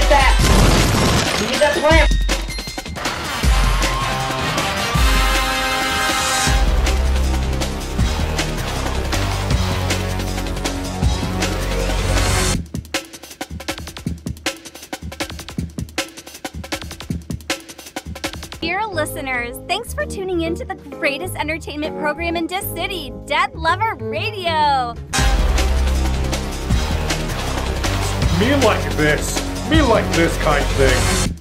plant. Dear listeners, thanks for tuning in to the greatest entertainment program in this city, Dead Lover Radio. Me like this. Me like this kind of thing.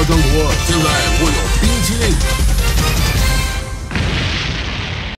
高中国，现在我有。